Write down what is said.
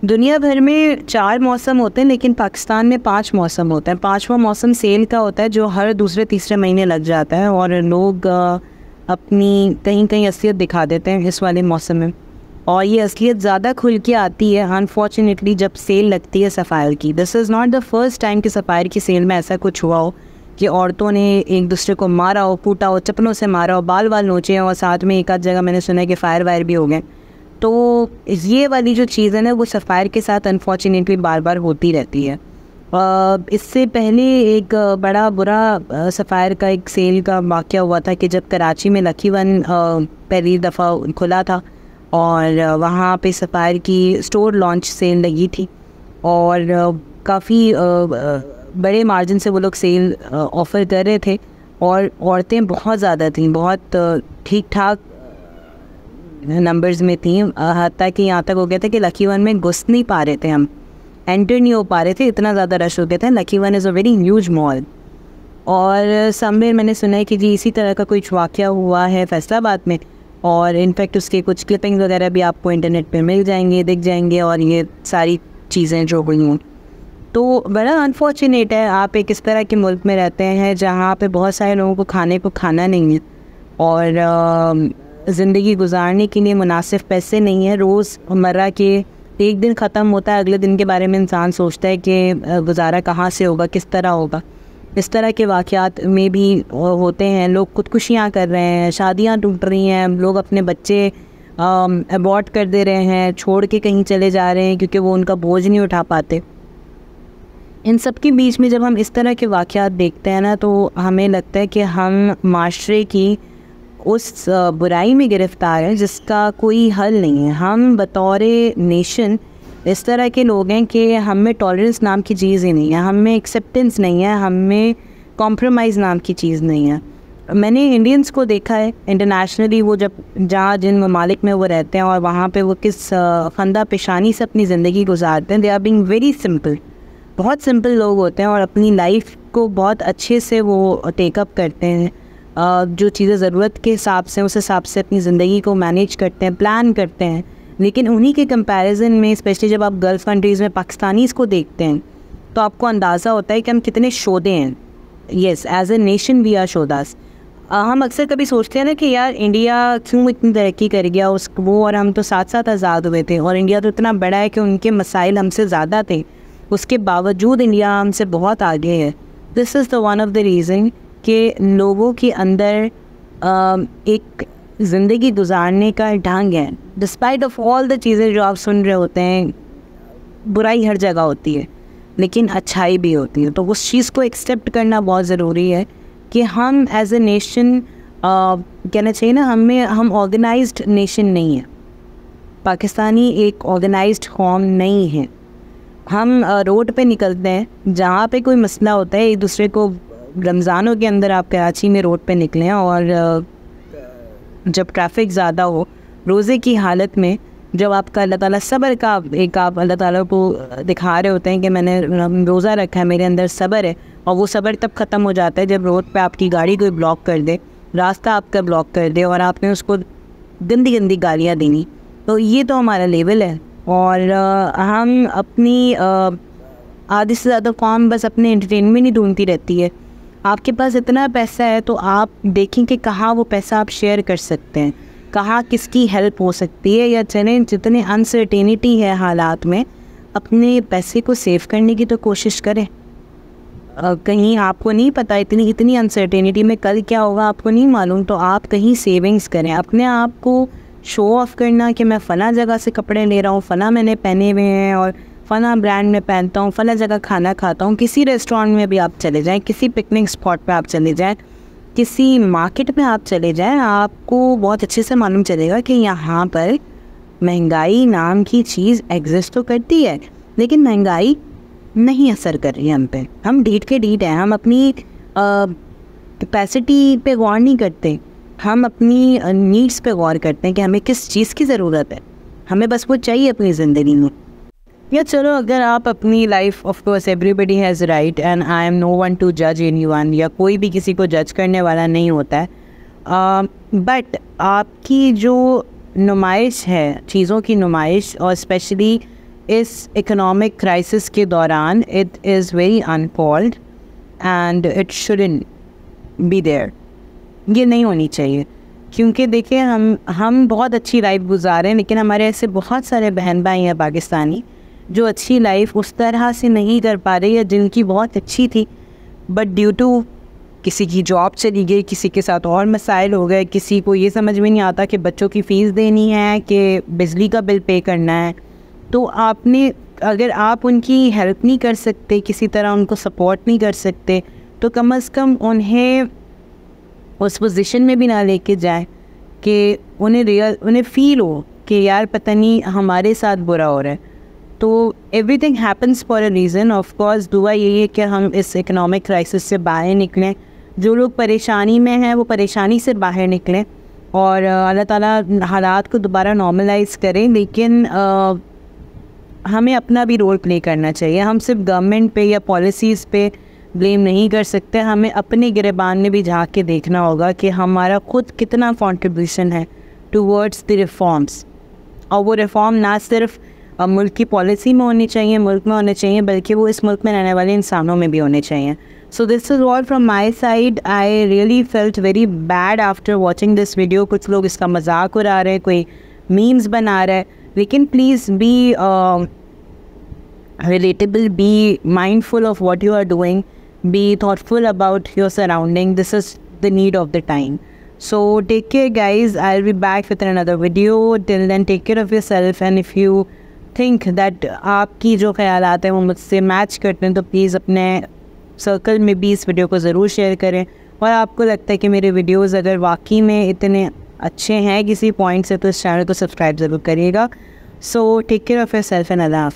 दुनिया भर में चार मौसम होते हैं, लेकिन पाकिस्तान में पाँच मौसम होते हैं। पांचवा मौसम सेल का होता है, जो हर दूसरे तीसरे महीने लग जाता है और लोग अपनी कहीं कहीं असलियत दिखा देते हैं इस वाले मौसम में। और ये असलियत ज़्यादा खुल के आती है अनफॉर्चुनेटली जब सेल लगती है सफ़ायर की। This is not the first time कि सफ़ायर की सेल में ऐसा कुछ हुआ हो, कि औरतों ने एक दूसरे को मारा हो कूटा हो चपनों से मारा हो बाल बाल नोचे और साथ में एक आध जगह मैंने सुना है कि फायर वायर भी हो गए। तो ये वाली जो चीज़ है ना वो सफ़ायर के साथ अनफॉर्चुनेटली बार बार होती रहती है। इससे पहले एक बड़ा बुरा सफ़ायर का एक सेल का वाक़ हुआ था कि जब कराची में लकी वन पहली दफ़ा खुला था और वहाँ पे सफ़ायर की स्टोर लॉन्च सेल लगी थी और काफ़ी बड़े मार्जिन से वो लोग सेल ऑफ़र कर रहे थे और औरतें बहुत ज़्यादा थीं, बहुत ठीक ठाक नंबर्स में थी हती कि यहाँ तक हो गया था कि लकी वन में घुस नहीं पा रहे थे हम। एंटर नहीं हो पा रहे थे, इतना ज़्यादा रश हो गया था। Lucky one is a very huge mall और समवेर मैंने सुना है कि जी इसी तरह का कुछ वाक़ हुआ है फैसलाबाद में। और इनफैक्ट उसके कुछ क्लिपिंग वगैरह भी आपको इंटरनेट पर मिल जाएँगे, दिख जाएँगे और ये सारी चीज़ें जो हुई हूँ। तो बड़ा अनफॉर्चुनेट है, आप एक इस तरह के मुल्क में रहते हैं जहाँ पे बहुत सारे लोगों को खाने को खाना नहीं है। और ज़िंदगी गुजारने के लिए मुनासिब पैसे नहीं है। रोज़मर्रा के एक दिन ख़त्म होता है, अगले दिन के बारे में इंसान सोचता है कि गुजारा कहाँ से होगा, किस तरह होगा। इस तरह के वाक़ात में भी होते हैं। लोग खुदकुशियाँ कर रहे हैं, शादियाँ टूट रही हैं। लोग अपने बच्चे अबॉर्ट कर दे रहे हैं, छोड़ के कहीं चले जा रहे हैं, क्योंकि वो उनका बोझ नहीं उठा पाते। इन सब के बीच में जब हम इस तरह के वाक़ात देखते हैं ना तो हमें लगता है कि हम माशरे की उस बुराई में गिरफ़्तार हैं जिसका कोई हल नहीं है। हम बतौर नेशन इस तरह के लोग हैं कि हम में टॉलरेंस नाम की चीज़ ही नहीं है, हम में एक्सेप्टेंस नहीं है, हम में कॉम्प्रोमाइज़ नाम की चीज़ नहीं है। मैंने इंडियंस को देखा है इंटरनेशनली वो जब, जहाँ जिन ममालिक में वो रहते हैं और वहाँ पे वो किस फंदा पेशानी से अपनी ज़िंदगी गुजारते हैं they are being very simple बहुत सिंपल लोग होते हैं और अपनी लाइफ को बहुत अच्छे से वो टेकअप करते हैं। जो चीज़ें ज़रूरत के हिसाब से उस हिसाब से अपनी ज़िंदगी को मैनेज करते हैं प्लान करते हैं। लेकिन उन्हीं के कंपैरिजन में स्पेशली जब आप गल्फ़ कंट्रीज़ में पाकिस्तानीज़ को देखते हैं तो आपको अंदाज़ा होता है कि हम कितने शोदे हैं। Yes as a nation we are शोदास हम अक्सर कभी सोचते हैं ना कि यार इंडिया क्यों इतनी तरक्की कर गया, उस वो और हम तो साथ साथ आज़ाद हुए थे, और इंडिया तो इतना बड़ा है कि उनके मसाइल हमसे ज़्यादा थे। उसके बावजूद इंडिया हमसे बहुत आगे है। This is the one of the reason कि लोगों के अंदर एक ज़िंदगी गुजारने का ढंग है। डिस्पाइट ऑफ़ ऑल द चीज़ें जो आप सुन रहे होते हैं, बुराई हर जगह होती है, लेकिन अच्छाई भी होती है। तो उस चीज़ को एक्सेप्ट करना बहुत ज़रूरी है कि हम एज ए नेशन कहना चाहिए ना, हमें, हम ऑर्गेनाइज्ड नेशन नहीं है। पाकिस्तानी एक ऑर्गेनाइज्ड कौम नहीं है। हम रोड पे निकलते हैं, जहाँ पे कोई मसला होता है, एक दूसरे को रमज़ानों के अंदर आप कराची में रोड पे निकलें और जब ट्रैफ़िक ज़्यादा हो, रोज़े की हालत में जब आपका अल्लाह ताला सब्र का, एक आप अल्लाह ताला को दिखा रहे होते हैं कि मैंने रोज़ा रखा है, मेरे अंदर सब्र है, और वो सब्र तब ख़त्म हो जाता है जब रोड पे आपकी गाड़ी कोई ब्लॉक कर दे, रास्ता आपका ब्लॉक कर दे और आपने उसको गंदी गंदी गालियाँ देनी। तो ये तो हमारा लेवल है और हम अपनी आधे से ज़्यादा कौम बस अपने एंटरटेनमेंट ही ढूंढती रहती है। आपके पास इतना पैसा है तो आप देखें कि कहाँ वो पैसा आप शेयर कर सकते हैं। कहाँ किसकी हेल्प हो सकती है या चलें जितने अनसर्टेनिटी है हालात में, अपने पैसे को सेव करने की तो कोशिश करें। कहीं आपको नहीं पता इतनी इतनी अनसर्टेनिटी में कल क्या होगा, आपको नहीं मालूम तो आप कहीं सेविंग्स करें। अपने आप को शो ऑफ़ करना कि मैं फ़ना जगह से कपड़े ले रहा हूँ फ़ना मैंने पहने हुए हैं और फ़ला ब्रांड में पहनता हूँ फ़ला जगह खाना खाता हूँ। किसी रेस्टोरेंट में भी आप चले जाएँ, किसी पिकनिक स्पॉट पर आप चले जाएँ, किसी मार्केट में आप चले जाएँ, आपको बहुत अच्छे से मालूम चलेगा कि यहाँ पर महँगाई नाम की चीज़ एग्जिस्ट तो करती है, लेकिन महँगाई नहीं असर कर रही है हम पे। हम डीट के डीट हैं, हम अपनी कैपेसिटी पे गौर नहीं करते। हम अपनी नीड्स पे गौर करते हैं कि हमें किस चीज़ की ज़रूरत है। हमें बस वो चाहिए अपनी ज़िंदगी में। या चलो अगर आप अपनी life of course everybody has right and I am no one to जज इन यू वन या कोई भी किसी को जज करने वाला नहीं होता है। बट uh, आपकी जो नुमाइश है चीज़ों की नुमाइश और स्पेशली इस इकोनॉमिक क्राइसिस के दौरान it is very अनपॉल्ड and it shouldn't be there ये नहीं होनी चाहिए। क्योंकि देखिए हम हम बहुत अच्छी लाइफ गुजारे हैं लेकिन हमारे ऐसे बहुत सारे बहन भाई हैं पाकिस्तानी। जो अच्छी लाइफ उस तरह से नहीं कर पा रही है, जिनकी बहुत अच्छी थी। बट ड्यू टू किसी की जॉब चली गई, किसी के साथ और मसाइल हो गए, किसी को ये समझ में नहीं आता कि बच्चों की फ़ीस देनी है, कि बिजली का बिल पे करना है। तो आपने, अगर आप उनकी हेल्प नहीं कर सकते, किसी तरह उनको सपोर्ट नहीं कर सकते तो कम अज़ कम उन्हें उस पोजीशन में भी ना लेके जाए कि उन्हें रियल उन्हें फील हो कि यार पता नहीं हमारे साथ बुरा हो रहा है। तो everything happens for a reason of course दुआ यही है कि हम इस इकोनॉमिक क्राइसिस से बाहर निकलें। जो लोग परेशानी में हैं वो परेशानी से बाहर निकलें और अल्लाह ताला हालात को दोबारा नॉर्मलाइज करें। लेकिन आ, हमें अपना भी रोल प्ले करना चाहिए। हम सिर्फ़ गवर्नमेंट पे या पॉलिसीज़ पे ब्लेम नहीं कर सकते। हमें अपने गिरबान में भी झाँक के देखना होगा कि हमारा खुद कितना कॉन्ट्रीब्यूशन है टूवर्ड्स द रिफॉर्म्स और वो रिफॉर्म ना सिर्फ़ मुल्क की पॉलिसी में होनी चाहिए, मुल्क में होने चाहिए, बल्कि वो इस मुल्क में रहने वाले इंसानों में भी होने चाहिए। So this is all from my side I really felt very bad after watching this video कुछ लोग इसका मज़ाक उड़ा रहे हैं, कोई मीम्स बना रहे हैं। लेकिन please be relatable be mindful of what you are doing be thoughtful about your surrounding this is the need of the time so take care guys I will be back with another video till then take care of yourself and if you think that आपकी जो ख्याल हैं वो मुझसे match करते हैं तो please अपने सर्कल में भी इस वीडियो को ज़रूर शेयर करें। और आपको लगता है कि मेरे वीडियोस अगर वाकई में इतने अच्छे हैं किसी पॉइंट से तो इस चैनल को सब्सक्राइब ज़रूर करिएगा। So take care of yourself and Allah